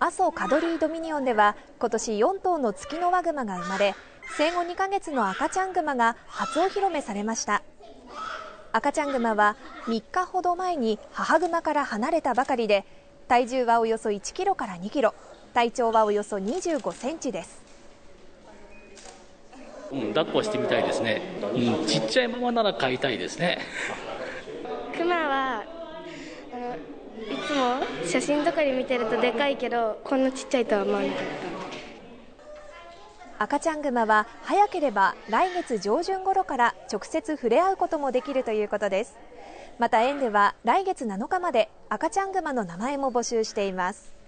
阿蘇カドリードミニオンでは今年4頭のツキノワグマが生まれ生後2ヶ月の赤ちゃんグマが初お披露目されました。赤ちゃんグマは3日ほど前に母グマから離れたばかりで体重はおよそ1キロから2キロ体長はおよそ25センチです。うん、抱っこしてみたいですね、うん、ちっちゃいままなら飼いたいですね。熊は写真とかで見てるとでかいけどこんなちっちゃいとは思わなかった赤ちゃんグマは早ければ来月上旬頃から直接触れ合うこともできるということです。また園では来月7日まで赤ちゃんグマの名前も募集しています。